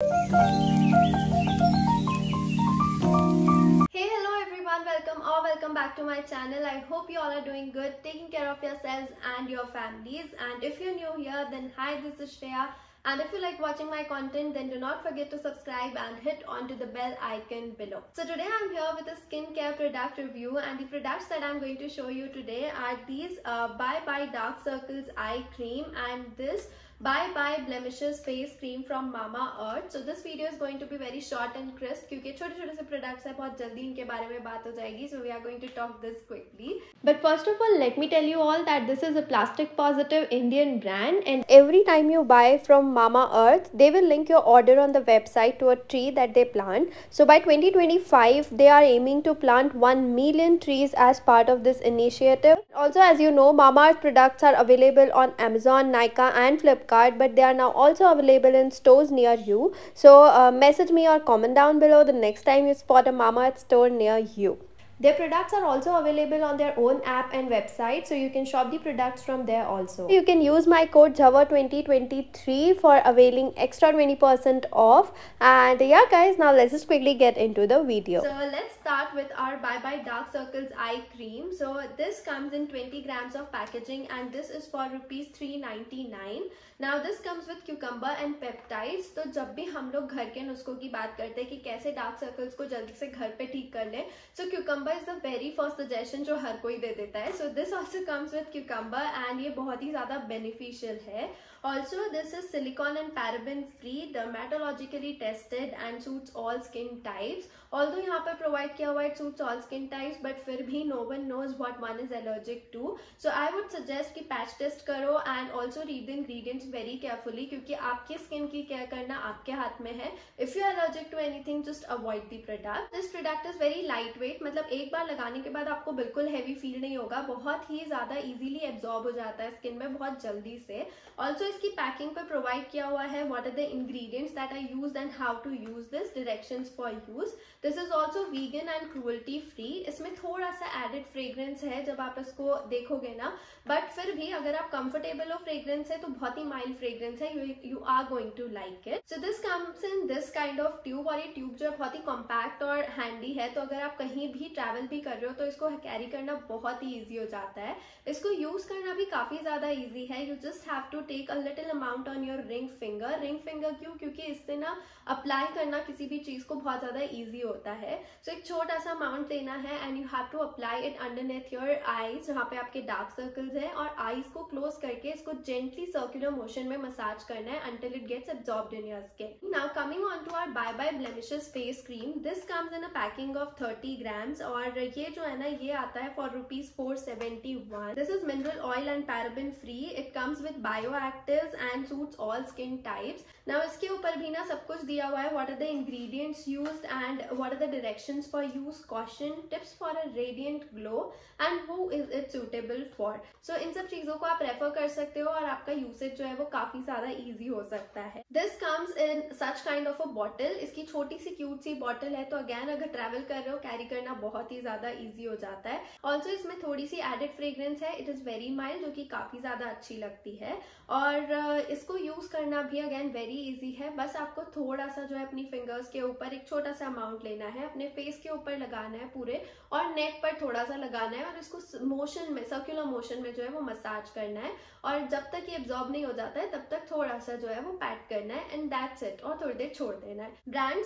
Hey hello everyone. Welcome or welcome back to my channel. I hope you all are doing good taking care of yourselves and your families. And if you're new here then hi this is Shreya. And if you like watching my content then do not forget to subscribe and hit onto the bell icon below. So today I'm here with a skincare product review and the products that I'm going to show you today are these uh, Bye Bye Dark Circles Eye Cream and this bye bye blemishes face cream from Mama Earth so this video is going to be very short and crisp क्योंकि छोटे छोटे से products है, बहुत जल्दी इनके बारे में बात हो जाएगी so we are going to talk this quickly But first of all, let me tell you all that this is a plastic positive Indian brand and every time you buy from Mama Earth, they will link your order on the website to a tree that they plant. So by 2025, they are aiming to plant 1 million trees as part of this initiative. Also, as you know, Mama Earth products are available on Amazon, Nika and Flipkart, but they are now also available in stores near you. So uh, message me or comment down below the next time you spot a Mama Earth store near you. Their products are also available on their own app and website so you can shop the products from there also. You can use my code JAVA2023 for availing extra 20% off and yeah guys now let's just quickly get into the video. So let's start with our Bye Bye Dark Circles Eye Cream. So this comes in 20 grams of packaging and this is for rupees 399. Now this comes with cucumber and peptides. तो जब भी हम लोग घर के नुस्खों की बात करते हैं कि कैसे डार्क सर्कल्स को जल्दी से घर पे ठीक कर लें सो cucumber cucumber is the very first suggestion जो हर कोई दे देता है। So this also comes with cucumber and ये बहुत ही ज़्यादा बेनिफिशियल है। Also this is silicone and paraben free dermatologically tested and suits all skin types although यहाँ पर प्रोवाइड किया हुआ है suits all skin types but फिर भी no one knows what one is allergic to so I would suggest कि patch test करो and also read the ingredients very carefully क्योंकि आपके स्किन की केयर करना आपके हाथ में है। If you allergic to anything just avoid the product this product is very lightweight मतलब एक बार लगाने के बाद आपको बिल्कुल हैवी फील नहीं होगा। बहुत ही ज़्यादा इजीली एब्जॉर्ब हो जाता है स्किन में बहुत जल्दी से। ऑल्सो इसकी पैकिंग पे प्रोवाइड किया हुआ है what are the ingredients that I use and how to use this direction for use this is also vegan and cruelty free इसमें थोड़ा सा एडेड फ्रेग्रेंस है जब आप इसको देखोगे ना। बट फिर भी अगर आप कंफर्टेबल हो फ्रेग्रेंस है तो बहुत ही माइल्ड फ्रेग्रेंस है। You are going to like it so this comes in this kind of tube और ये ट्यूब जो है बहुत ही कॉम्पैक्ट और हैंडी है। तो अगर आप कहीं भी ट्रैवल भी कर रहे हो तो इसको कैरी करना बहुत ही ईजी हो जाता है। इसको यूज़ करना भी काफ़ी ज़्यादा ईजी है। You just have to take a little amount on your ring finger ring finger क्यों? क्योंकि इससे ना अप्लाई करना किसी भी चीज़ को बहुत ज़्यादा ईजी होता है। सो so, एक छोटा सा अमाउंट लेना है and you have to apply it underneath your eyes जहाँ पे आपके डार्क सर्कल्स है और आईज को क्लोज करके इसको जेंटली सर्कुलर मोशन में मसाज करना है until it gets absorb in your skin now coming on to our bye bye blemishes face cream this comes in a packing of thirty grams और ये जो है ना, ये आता है for rupees four seventy one this is mineral oil and paraben free it comes with bio active and suit all skin types now इसके ऊपर भी ना सब कुछ दिया हुआ है. What are the ingredients use and what are the direction for use caution tips for a radiant glow and who is it suitable for so इन सब चीज़ों को आप रेफर कर सकते हो और आपका यूसेज जो है वो काफ़ी ज़्यादा ईजी हो सकता है. This comes in such kind of a bottle इसकी छोटी सी क्यूट सी बॉटल है तो अगेन अगर ट्रेवल कर रहे हो कैरी करना बहुत ही ज़्यादा ईजी हो जाता है. ऑल्सो इसमें थोड़ी सी एडेड फ्रेग्रेंस है. इट इज़ वेरी माइल्ड जो कि काफ़ी ज़्यादा अच्छी लगती है. और इसको यूज़ करना भी अगेन वेरी इजी है। बस आपको थोड़ा सा जो है अपनी फिंगर्स के ऊपर एक छोटा सा अमाउंट लेना है, अपने फेस के ऊपर लगाना है पूरे, और नेक पर थोड़ा सा लगाना है, और इसको मोशन में सर्कुलर मोशन में जो है वो मसाज करना है, और जब तक ये एब्जॉर्ब नहीं हो जाता है, तब तक थोड़ा सा जो है वो पैट करना है एंड दैट्स इट और थोड़ी देर छोड़ देना है। Brand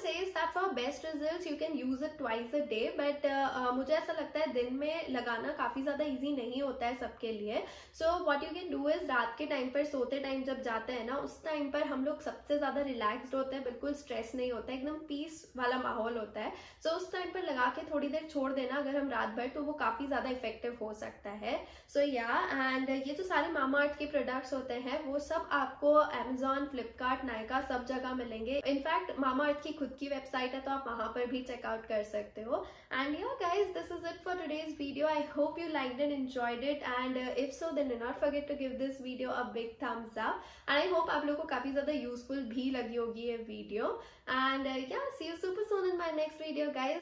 for best result you can use it twice a day but मुझे ऐसा लगता है दिन में लगाना काफ़ी ज़्यादा ईजी नहीं होता है सबके लिए। So what you can do is रात के टाइम पर सोते टाइम जब जाते हैं ना, उस टाइम पर हम लोग सबसे ज़्यादा रिलैक्सड होते हैं बिल्कुल स्ट्रेस नहीं होता है एकदम पीस वाला माहौल होता है। सो so, उस टाइम पर लगा के थोड़ी देर छोड़ देना अगर हम रात भर तो वो काफ़ी ज़्यादा इफ़ेक्टिव हो सकता है। सो या एंड ये जो सारे मामा अर्थ के प्रोडक्ट्स होते हैं वो सब आपको अमेजोन फ्लिपकार्ट नायका सब जगह मिलेंगे। इनफैक्ट मामा अर्थ की खुद की वेबसाइट है तो आप वहाँ पर भी चेकआउट कर सकते हो। And yeah guys this is it for today's video I hope you like and enjoyed it and if so then do not forget to give this video a big thumbs up and I hope आप लोगों को काफ़ी ज़्यादा useful भी लगी होगी ये video. And yeah see you super soon in my next video guys